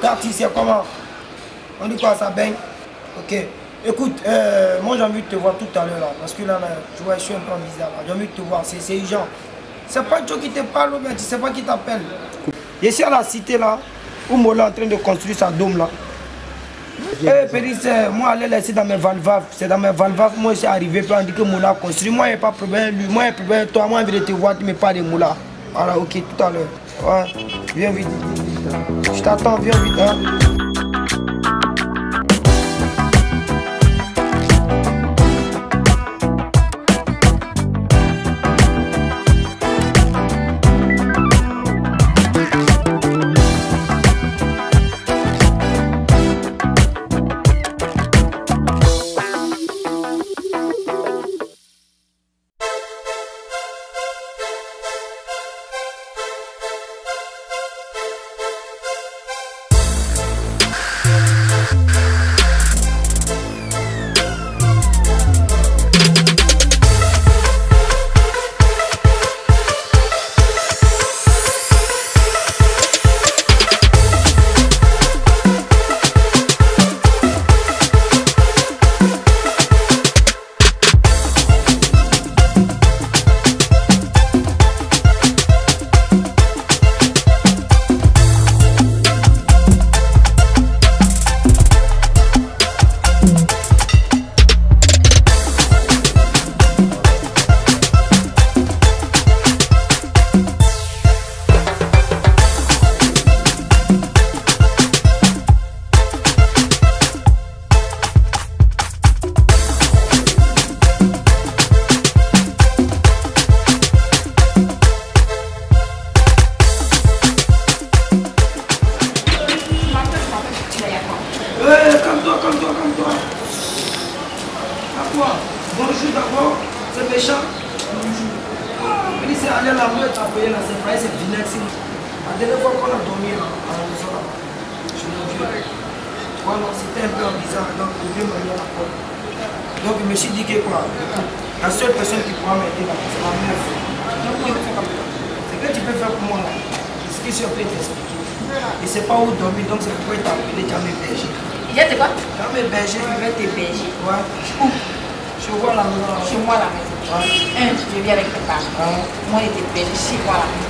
quartier, c'est comment On dit quoi, ça baigne Ok. Écoute, euh, moi j'ai envie de te voir tout à l'heure là, parce que là, là tu vois, je suis un peu en là. J'ai envie de te voir, c'est urgent. C'est pas Joe qui te parle, mais tu sais pas qui t'appelle. Je suis à la cité là, où Mola est en train de construire sa dôme là. Eh, Péris, moi, aller laisser dans mes valvaves. C'est dans mes valvaves, moi, je suis arrivé, puis on dit que construit. Moi, il n'y a pas de problème, lui, moi, il n'y a pas de problème. Toi, moi, envie de te voir, tu me parles de Moula. Voilà, ok, tout à l'heure. Ouais, viens vite, vite, vite. Je t'attends, viens vite, c'est. La dernière fois qu'on a dormi à je. Voilà, c'était un peu bizarre, donc le vieux m'a mis à la porte. Donc je me suis dit que quoi, la seule personne qui pourra m'aider là, c'est ma mère. Donc comme ça. Que tu peux faire pour moi là, ce que je t'expliquer. Et c'est pas où dormir, donc c'est pourquoi il t'a appelé, mes bergers. Il y a de quoi? Mes bergers. Je vais t'héberger. Ouais. Où? Je vois la maison. Chez moi la maison. Un, je viens avec tes parents. Moi, il chez moi la maison.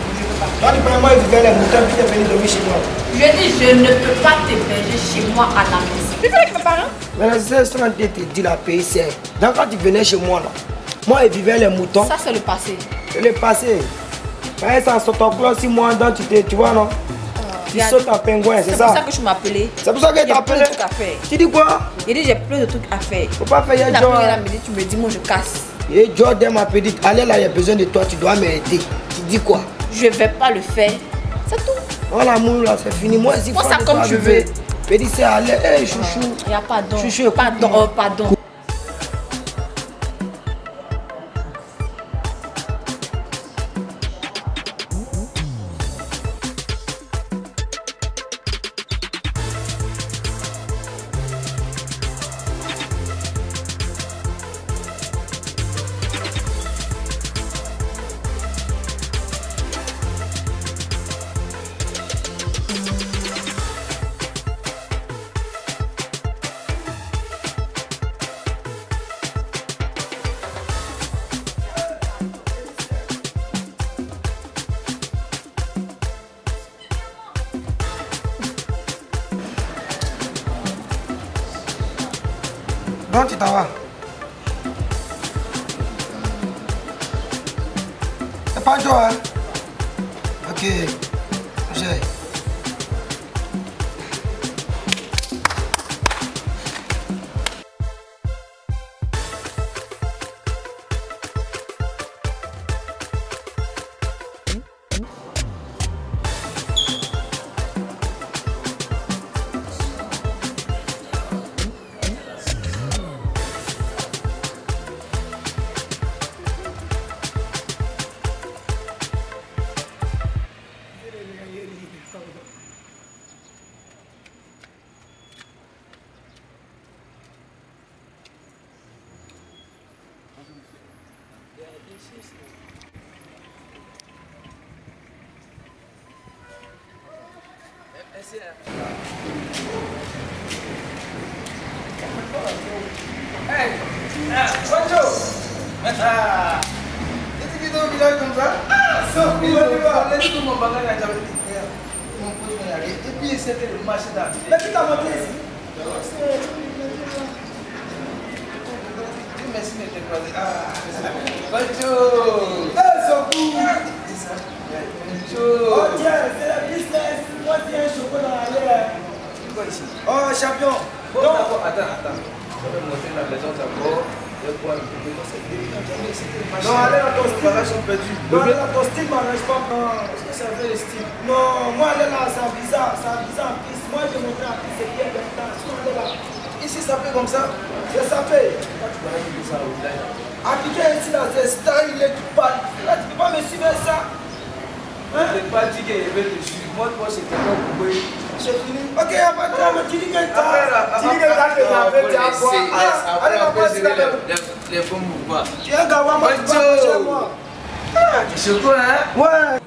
Toi, tu prends moi, il vivait les moutons, puis tu es venu dormir chez moi. Je dis, je ne peux pas t'héberger chez moi à la maison. Tu viens avec mes parents? Mais la c'est ce que te dit la pays, c'est. Donc quand tu venais chez moi là, moi, il vivait les moutons. Ça, c'est le passé. Je l'ai passé. Quand ça saute en clos, si moi, donc tu, te, tu vois, non? Tu regarde. sautes en pingouin, c'est C'est pour ça ça que je m'appelais. C'est pour ça que J'ai tu plein appelé. de trucs à faire. Tu dis quoi? Il dit, j'ai plein de trucs à faire. Faut pas faire Tu y'a n'as Joe. plus rien à me dire, tu me dis, moi, je casse. Et Jordan m'a dit, allez là, il y a besoin de toi, tu dois m'aider. Tu dis quoi? Je vais pas le faire. C'est tout. Oh l'amour là, c'est fini. Moi, si faut ça comme tu je veux. c'est allez, hey, chouchou. Il n'y a pas d'on. Chouchou, Pardon, oh, pardon. Donc tu t'en vas. C'est pas Joe, hein Et puis c'était le marché d'art. Mais tu t'as monté ici. Style. bagages sont perdus. Non, dans ton style, m'arrange pas. Non. Est-ce que ça fait le style? Non, moi, elle est là, c'est bizarre, c'est bizarre. Moi, je montrais en piste, c'est bien là, Ici, ça fait comme ça. Quand tu dire ça au village. Appliquer ici dans ces stars, il est tout pas. Là, tu peux pas me suivre ça. Je n'ai pas dit. Moi, toi, c'était pas pour C'est fini. Ok, y'a pas de drame, tu dis que. Après, là, Tu dis que fait, tu as quoi? Ah, allez, c'est passer là. les bons mouvements. Tu es un gars, moi, tu vas Bonjour. chez moi. Du chocolat, hein Ouais.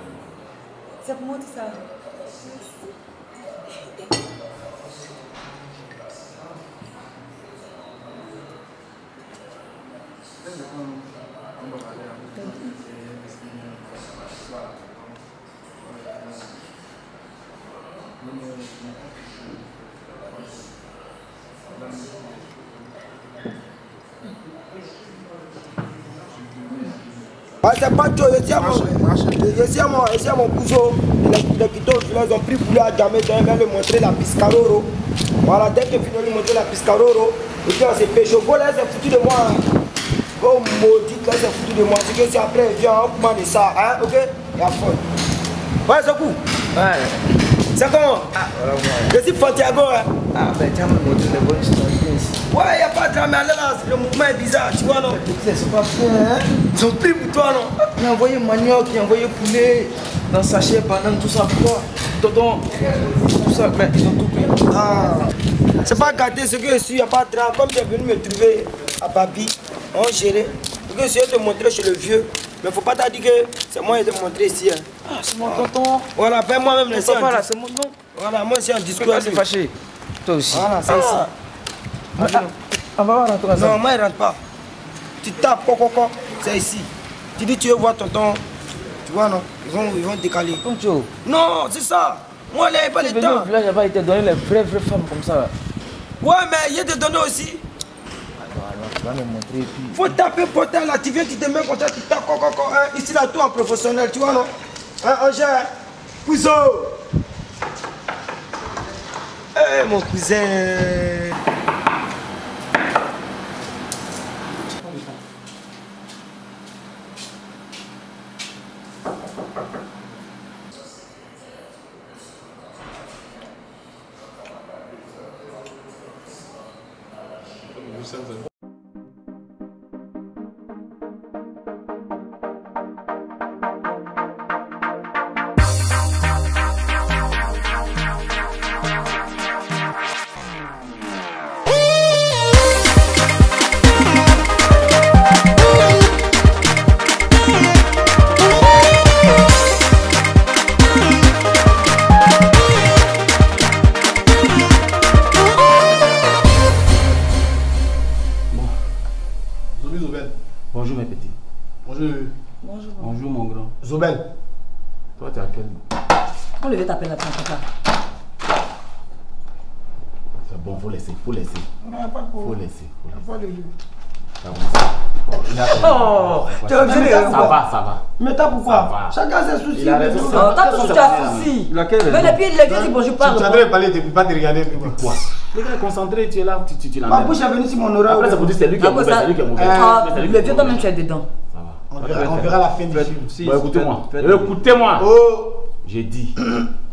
C'est. Ah, c'est pas tout, je suis à mon, je suis à mon, je suis à mon cousin. Les, les quitteurs, ils ont pris pour lui à jamais, donc il va lui montrer la piscaroro. Voilà, dès qu'il finit de lui montrer la piscaroro, et puis on s'est péché. Go là, c'est foutu de moi. Go maudit, là, c'est foutu de moi. C'est que si après, il vient, on commande ça, hein, ok? Il y a faute. Ouais, c'est cool. Ouais. C'est comment? Ah, voilà, moi. Je suis Fantiago, hein. Ah, ben, tu as me montré les bonnes choses bien ici. Ouais, il n'y a pas de drame, mais là, le mouvement est bizarre, tu vois, non? C'est pas bien, hein Ils ont pris pour toi, non? Il a envoyé manioc, il a envoyé poulet, dans sachet, banane, tout ça. Pourquoi? Tonton, tout ça, mais ils ont tout pris. Ah, c'est pas gâté ce que je suis, il n'y a pas de drame. Comme tu es venu me trouver à Babi, on gérait. Je de te montrer chez le vieux. Mais faut pas te dire que c'est moi qui vais te montrer ici. hein. Ah, c'est mon tonton. Voilà, ben moi-même, c'est nom. Voilà, moi aussi un discours. lui. fâcher. Toi aussi. Voilà, c'est Ah. ça. Ah, ah, On va voir Non, moi, il rentre pas. Tu tapes, quoi, c'est ici. Tu dis, tu veux voir tonton. Tu vois, non? Ils vont, ils vont décaler. Non, c'est ça. Moi, là, il n'y a pas le temps. là-bas, il t'a donné les vraies, vraies femmes comme ça. là? Ouais, mais il y a des données aussi. Tu vas me montrer puis. faut taper porteur là, tu viens, tu te mets ça, tu tapes, quoi, quoi, hein. Ici, là, tout en professionnel, tu vois, non? Hein, Angers, cousin Eh, mon cousin Zobel. Toi tu es à quel On devait t'appeler la papa. C'est bon, faut laisser, faut laisser. Faut laisser. Faut laisser. Ça Oh, tu as obligé de va, ça va, ça va. Mais t'as Ça pourquoi va. Chacun ses soucis. Il a raison. T'as toujours tu as souci. Laquelle Mais raison depuis le vieux dit bonjour, Tu parle. en train de parler, tu ne peux pas te regarder. Quoi? Le gars est concentré, tu es là, tu, tu, tu Ma l'emmènes. bouche est venue sur mon oreille. Après, c'est lui qui est Ah, mauvais, c'est lui qui est mauvais. Ah, le vieux toi-même tu es dedans. On verra, on verra la fin du film. Bon, écoutez-moi. Écoutez-moi. Oh J'ai dit,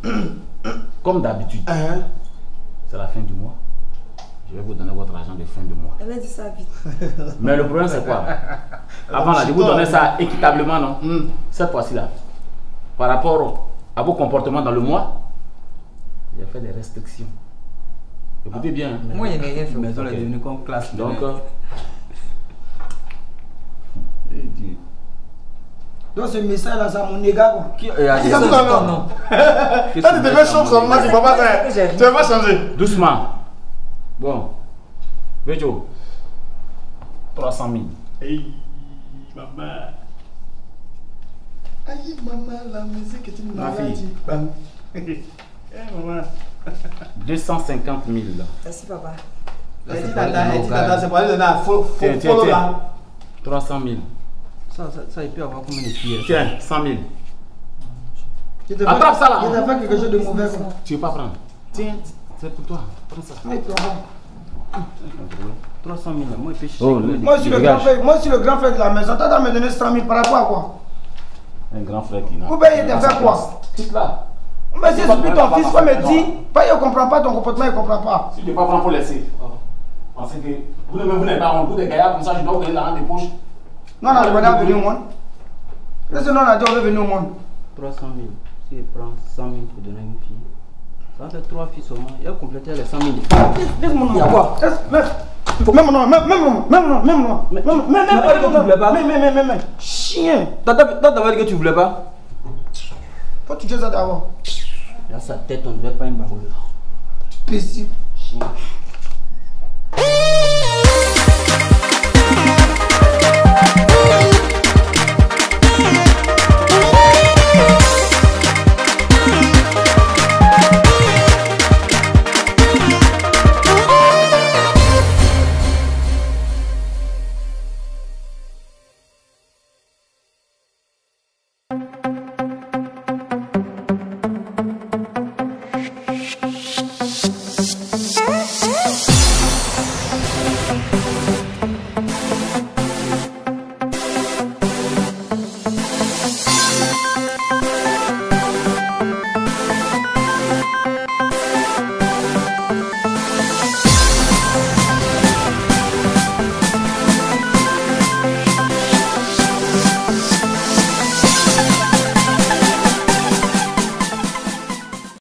comme d'habitude, Hein c'est la fin du mois. Je vais vous donner votre argent de fin de mois. Elle a dit ça vite. Mais le problème, c'est quoi? Avant, là, je vous donnais ça équitablement, non? Cette fois-ci, là, par rapport à vos comportements dans le mois, j'ai fait des restrictions. Écoutez bien. hein. Moi, il n'y a rien fait. Ok. Maison est devenue comme classe. Donc, euh, eh Dieu. Donc ce message là, c'est à mon égard quoi. Qui a dit Ça, ça non, non. non. Ça, tu devais changer son nom, tu vas pas faire. Tu vas pas changer. Doucement. Bon. Bejo. 300 000. Hey, maman. Aïe, maman, la musique est une Ma fille. maladie. Bam. Eh, maman. 250 000. Merci, papa. Elle dit tata, elle dit tata, c'est pour aller donner à fo- Tiens, fo- tiens, follow tiens. là. 300 000. Ça, ça, ça, il peut avoir combien de filles Tiens, 100 000. Je te fais- Attrape ça, là. Je te fais quelque chose de mauvais. Tu veux pas prendre Tiens, c'est pour toi. Prends ça. Mais toi, bon. 300 000, moi, il peut chercher. Oh, Moi, je suis le grand frère, moi, je suis le grand frère de la maison. Toi, tu me donné 100 000 par rapport à quoi? Un grand frère qui n'a. Vous payez de faire quoi Tout là. Mais c'est celui ton fils, quoi me dit, pas il ne comprend pas ton comportement, il ne comprend pas. Si tu ne peux pas prendre pour laisser. Pensez que vous ne vous n'êtes pas en coup de gaillard comme ça, je dois vous donner l'argent des poches. Non, on a demandé à venir au monde. Que nous on a dit, on veut venir au monde 300 000. S'il prend 100 000 pour donner une fille, ça fait 3 filles seulement. Il a complété les 100 000. Laisse mon nom. Il y a quoi? Même nom, même même nom, même nom, même nom. Même même même Tu que tu voulais pas même même même même Chien. T'avais dit que tu voulais pas Faut toucher ça d'abord. Il a sa tête, on ne dirait pas une barouille. Pécible. Chien.